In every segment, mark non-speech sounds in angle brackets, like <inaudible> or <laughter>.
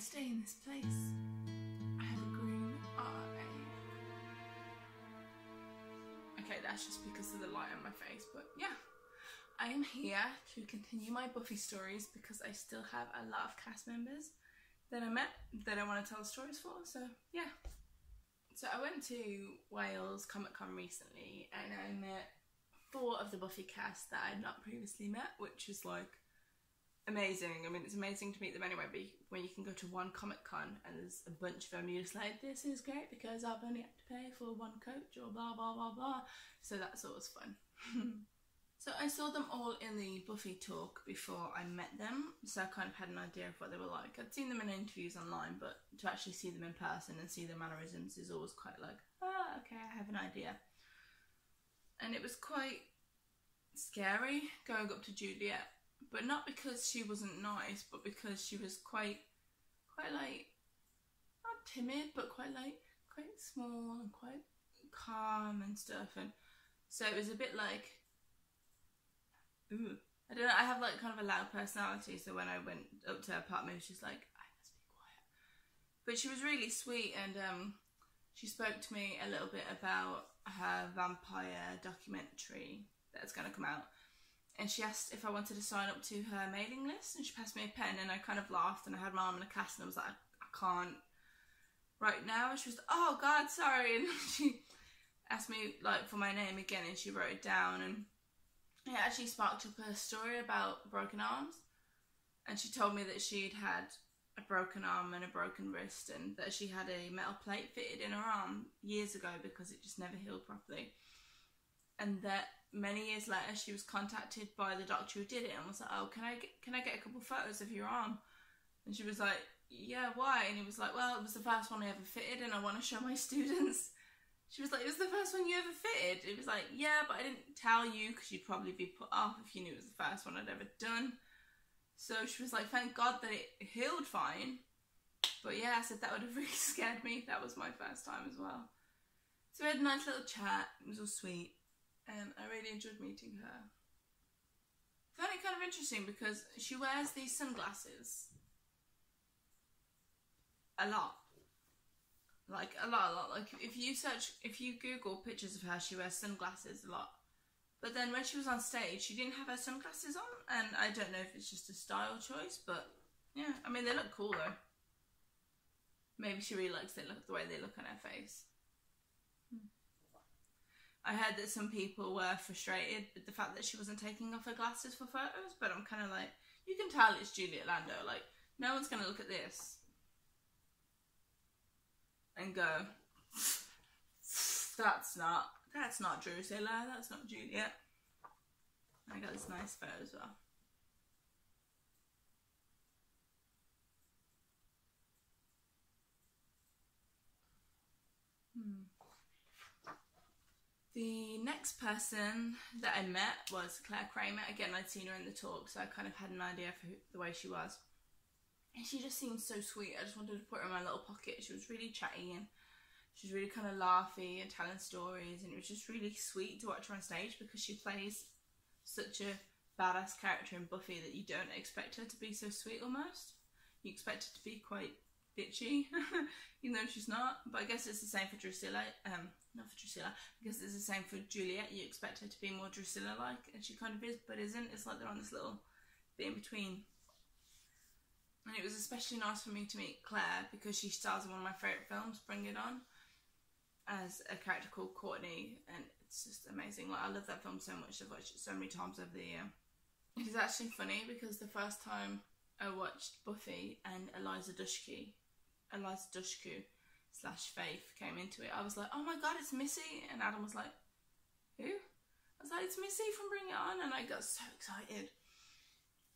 stay in this place. I have a green eye. Okay, that's just because of the light on my face, but yeah. I am here to continue my Buffy stories because I still have a lot of cast members that I met that I want to tell stories for, so yeah. So I went to Wales Comic Con recently and I met four of the Buffy cast that I had not previously met, which is like amazing. I mean, it's amazing to meet them anyway, but when you can go to one Comic Con and there's a bunch of them, you're just like, this is great because I've only had to pay for one coach or blah blah blah blah. So that's always fun. <laughs> so I saw them all in the Buffy talk before I met them, so I kind of had an idea of what they were like. I'd seen them in interviews online, but to actually see them in person and see their mannerisms is always quite like, ah, okay, I have an idea. And it was quite scary going up to Juliet but not because she wasn't nice, but because she was quite, quite like, not timid, but quite like, quite small and quite calm and stuff. And so it was a bit like, ooh, I don't know. I have like kind of a loud personality, so when I went up to her apartment, she's like, I must be quiet. But she was really sweet, and um, she spoke to me a little bit about her vampire documentary that's going to come out and she asked if I wanted to sign up to her mailing list and she passed me a pen and I kind of laughed and I had my arm in a cast and I was like, I, can't right now. And she was, like, oh God, sorry. <laughs> And she asked me like for my name again and she wrote it down and it actually sparked up a story about broken arms. And she told me that she'd had a broken arm and a broken wrist and that she had a metal plate fitted in her arm years ago because it just never healed properly. And that many years later, she was contacted by the doctor who did it and was like, "Oh, can I get, can I get a couple photos of your arm?" And she was like, "Yeah, why?" And he was like, "Well, it was the first one I ever fitted, and I want to show my <laughs> students." She was like, "It was the first one you ever fitted." It was like, "Yeah, but I didn't tell you because you'd probably be put off if you knew it was the first one I'd ever done." So she was like, "Thank God that it healed fine." But yeah, I said that would have <laughs> really scared me. That was my first time as well. So we had a nice little chat. It was all sweet and I really enjoyed meeting her. I found it kind of interesting because she wears these sunglasses a lot. Like a lot, a lot. Like if you search, if you Google pictures of her, she wears sunglasses a lot. But then when she was on stage, she didn't have her sunglasses on, and I don't know if it's just a style choice, but yeah, I mean they look cool though. Maybe she really likes they look the way they look on her face. Hmm. I heard that some people were frustrated with the fact that she wasn't taking off her glasses for photos, but I'm kind of like, you can tell it's Juliet Landau. Like, no one's going to look at this and go, that's not, that's not Drusilla, that's not Juliet. I got this nice photo as well. The next person that I met was Clare Kramer. Again, I'd seen her in the talk, so I kind of had an idea for who, the way she was. And she just seemed so sweet. I just wanted to put her in my little pocket. She was really chatty and she was really kind of laughy and telling stories. And it was just really sweet to watch her on stage because she plays such a badass character in Buffy that you don't expect her to be so sweet almost. You expect her to be quite bitchy, <laughs> even though she's not. But I guess it's the same for Drusilla. Um, not for Drusilla, because it's the same for Juliet. You expect her to be more Drusilla-like, and she kind of is, but isn't. It's like they're on this little bit in between. And it was especially nice for me to meet Clare because she stars in one of my favourite films, Bring It On, as a character called Courtney, and it's just amazing. Like I love that film so much. I've watched it so many times over the year. It is actually funny because the first time I watched Buffy and Eliza Dushku, Eliza Dushku slash Faith came into it, I was like, oh my god, it's Missy. And Adam was like, who? I was like, it's Missy from Bring It On. And I got so excited.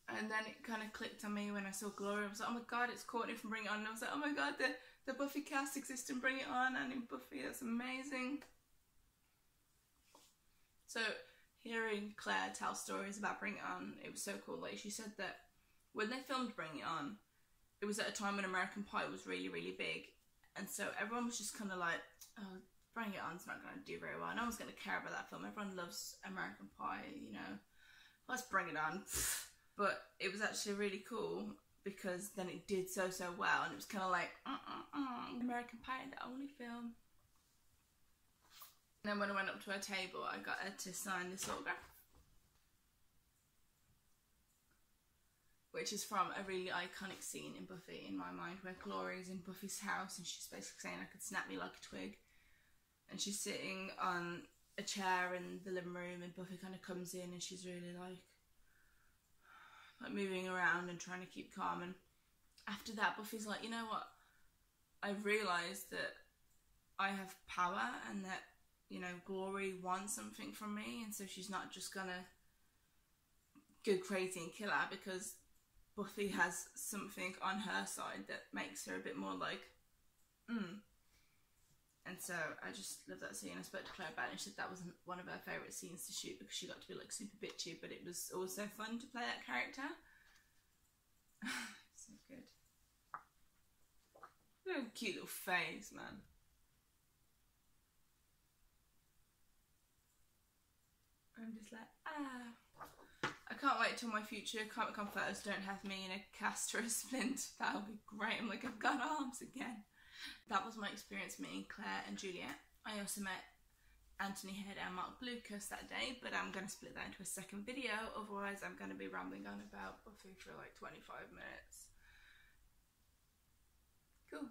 And then it kind of clicked on me when I saw Gloria. I was like, oh my god, it's Courtney from Bring It On. And I was like, oh my god, the, the Buffy cast exists in Bring It On and in Buffy. That's amazing. So hearing Clare tell stories about Bring It On, it was so cool. Like she said that when they filmed Bring It On, it was at a time when American Pie was really, really big and so everyone was just kind of like, oh, Bring It On's not going to do very well. No one's going to care about that film. Everyone loves American Pie, you know. Let's bring it on. But it was actually really cool because then it did so so well, and it was kind of like uh, uh, uh, American Pie, the only film. And then when I went up to her table, I got her to sign this autograph. Which is from a really iconic scene in Buffy in my mind where Glory's in Buffy's house and she's basically saying I could snap me like a twig. And she's sitting on a chair in the living room and Buffy kind of comes in and she's really like like moving around and trying to keep calm and after that Buffy's like, you know what? I've realised that I have power and that you know, Glory wants something from me, and so she's not just gonna go crazy and kill her because Buffy has something on her side that makes her a bit more like, mm. And so I just love that scene. I spoke to Clare about it and she said that was one of her favourite scenes to shoot because she got to be like super bitchy, but it was also fun to play that character. <laughs> so good. Little cute little face, man. I'm just like, ah. Can't wait till my future Comic Con photos don't have me in a cast or a splint. <laughs> That'll be great. I'm like, I've got arms again. That was my experience meeting Clare and Juliet. I also met Anthony Head and Marc Blucas that day, but I'm going to split that into a second video. Otherwise, I'm going to be rambling on about Buffy for like 25 minutes. Cool.